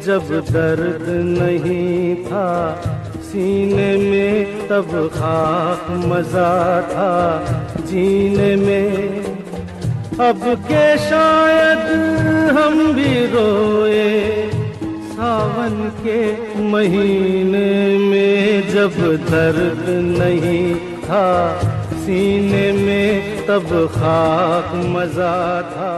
जब दर्द नहीं था, सीने में तब खाक मज़ा था, जीने में। अब के शायद हम भी रोए, सावन के महीने में जब दर्द नहीं था, सीने में तब खाक मज़ा था